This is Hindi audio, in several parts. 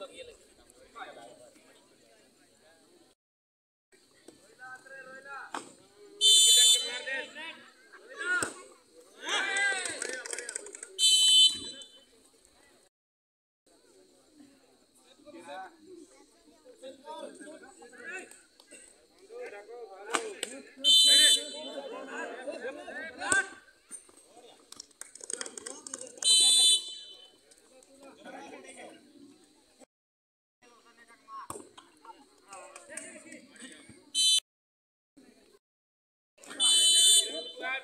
लगी लगी।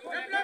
Yeah.